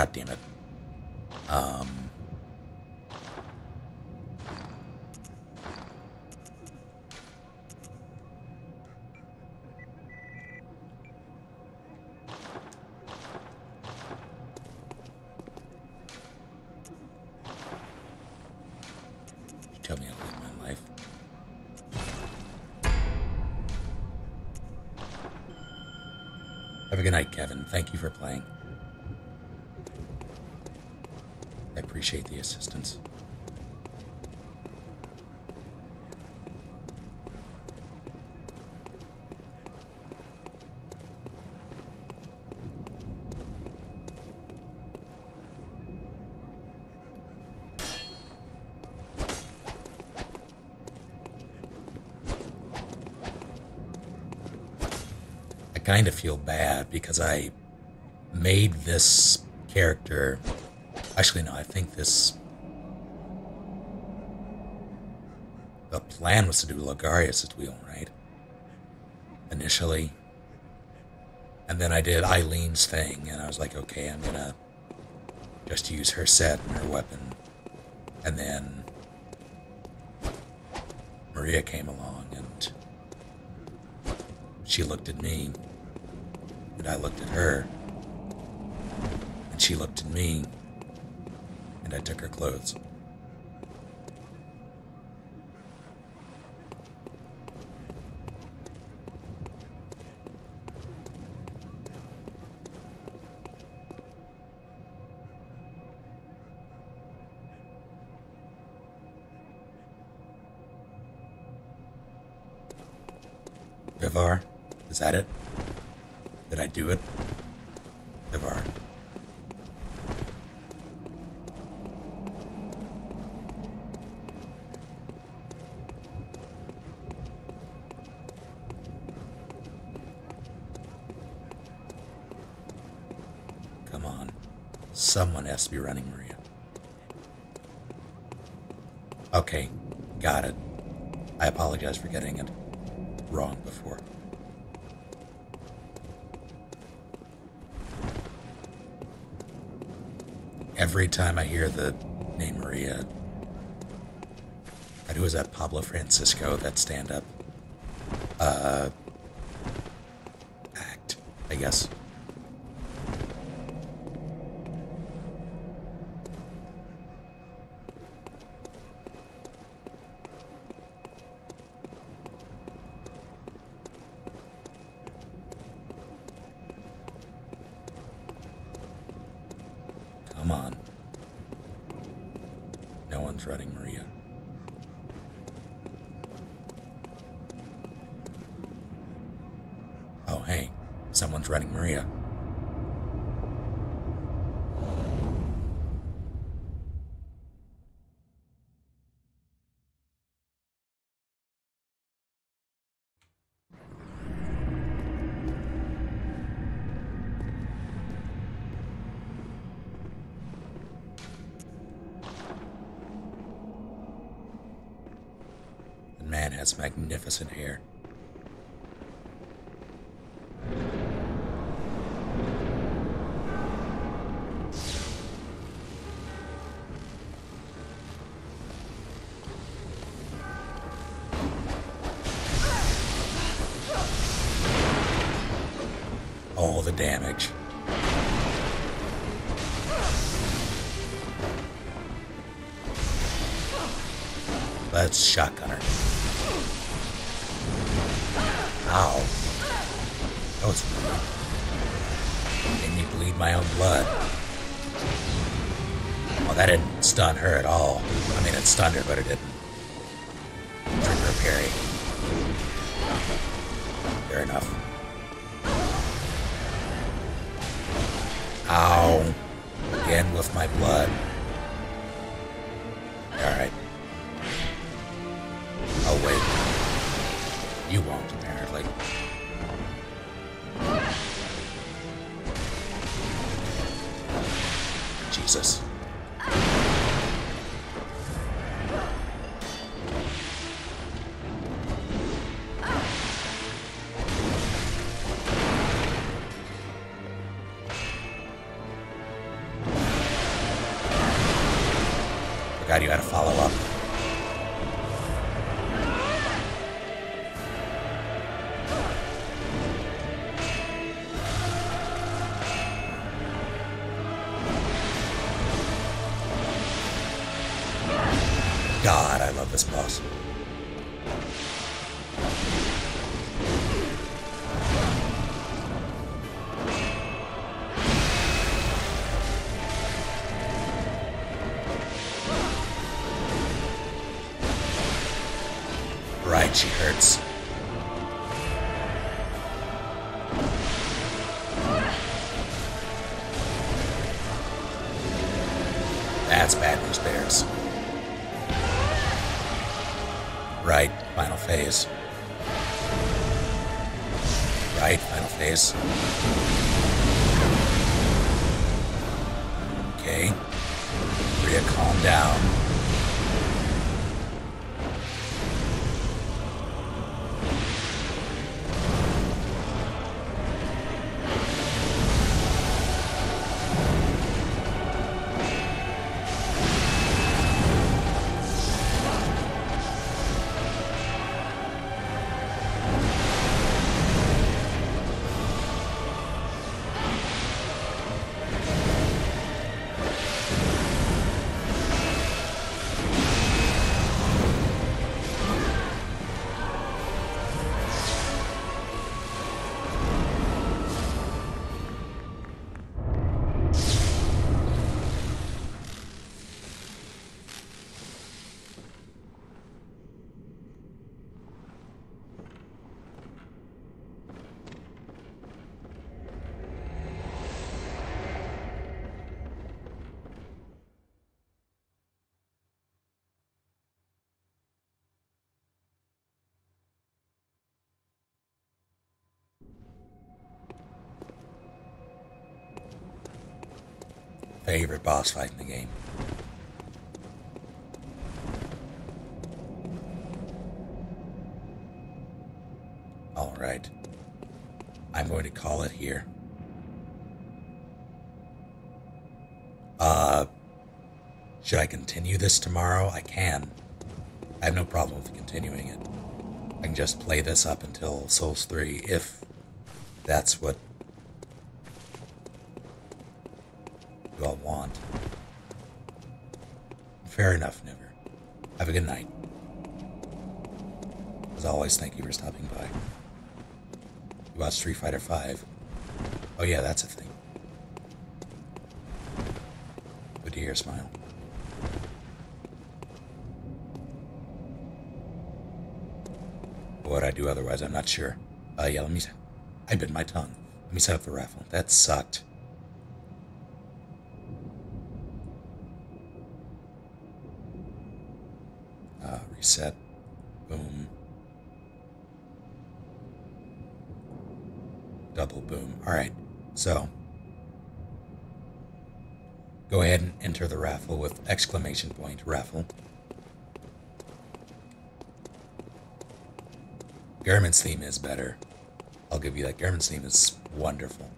God damn it. Um. Tell me how live my life. Have a good night, Kevin. Thank you for playing. Appreciate the assistance. I kind of feel bad because I made this character. Actually, no, I think this. The plan was to do Logarius' wheel, right? Initially. And then I did Eileen's thing, and I was like, okay, I'm gonna just use her set and her weapon. And then Maria came along and she looked at me, and I looked at her, and she looked at me, and I took her clothes. Vivar, is that it? Did I do it? Someone has to be running Maria. Okay, got it. I apologize for getting it wrong before. Every time I hear the name Maria, who is that Pablo Francisco, that stand up uh, act, I guess. Come on. No one's running Maria. Oh, hey, someone's running Maria. Man has magnificent hair. All the damage. Let's shotgun her. Ow. That was rude. Made me bleed my own blood. Well, that didn't stun her at all. I mean, it stunned her, but it didn't trigger parry. Fair enough. Ow. Again with my blood. Alright. Oh, wait. You won't, Jesus. This boss. Right, she hurts. Phase. Right, final phase. Favorite boss fight in the game. All right. I'm going to call it here. Uh, should I continue this tomorrow? I can. I have no problem with continuing it. I can just play this up until Souls 3 if that's what all want. Fair enough, Never. Have a good night. As always, thank you for stopping by. You watched Street Fighter V. Oh yeah, that's a thing. Good to hear, smile. What I do otherwise, I'm not sure. Uh, yeah, let me. I bit my tongue. Let me set up the raffle. That sucked. Ahead and enter the raffle with exclamation point raffle. Gehrman's theme is better. I'll give you that. Gehrman's theme is wonderful.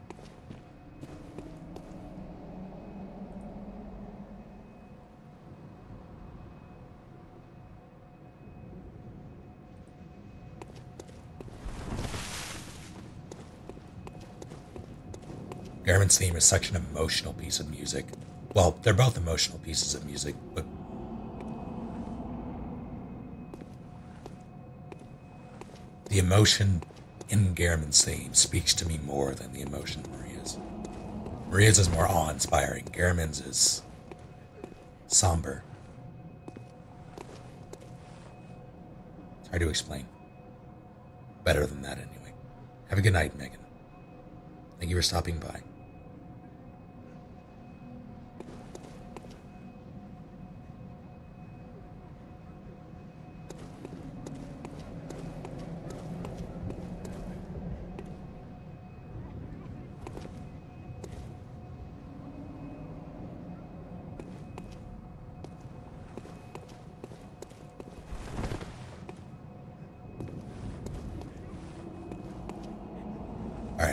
Gehrman's theme is such an emotional piece of music. Well, they're both emotional pieces of music, but the emotion in Gehrman's theme speaks to me more than the emotion in Maria's. Maria's is more awe-inspiring. Gehrman's is somber. It's hard to explain. Better than that, anyway. Have a good night, Megan. Thank you for stopping by.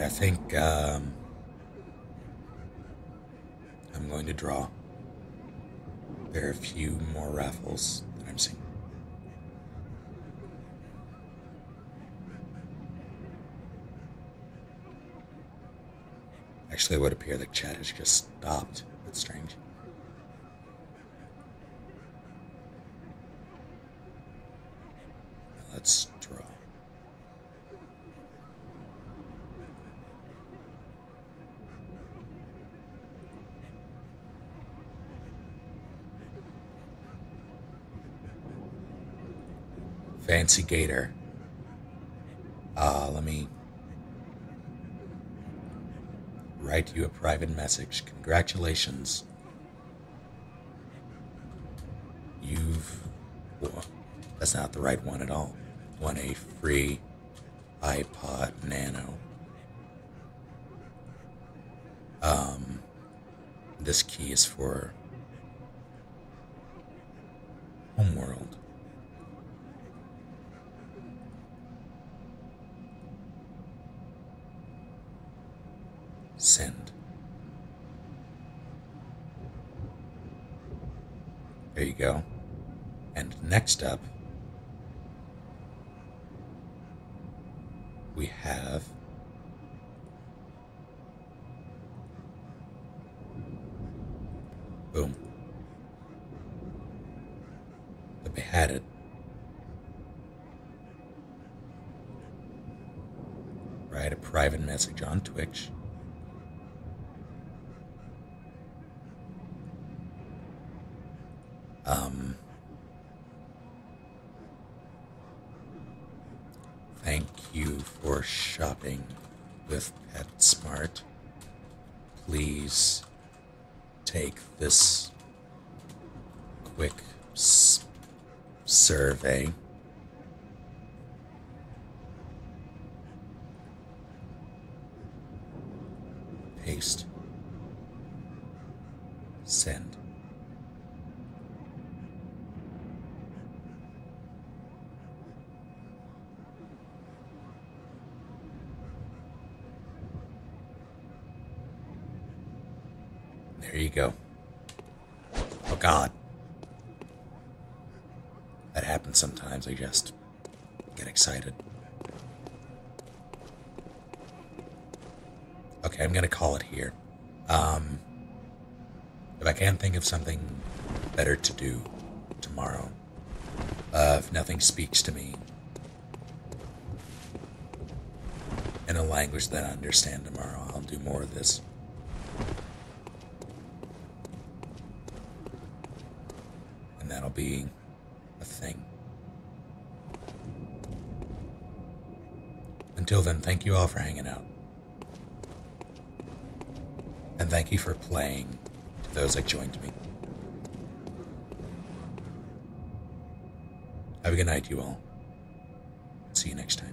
I think um, I'm going to draw. There are a few more raffles that I'm seeing. Actually, it would appear that chat has just stopped. That's strange. Let's draw. Fancy Gator. Uh, let me write you a private message. Congratulations. You've. Well, that's not the right one at all. Won a free iPod Nano. Um, this key is for Homeworld. Send. There you go. And next up, we have boom the beheaded write a private message on twitch um Thank you for shopping with PetSmart. Please take this quick survey. Paste. Send. There you go. Oh, God. That happens sometimes. I just get excited. Okay, I'm going to call it here. Um, if I can think of something better to do tomorrow, uh, if nothing speaks to me in a language that I understand tomorrow, I'll do more of this. And a thing. Until then, thank you all for hanging out. And thank you for playing to those that joined me. Have a good night, you all. See you next time.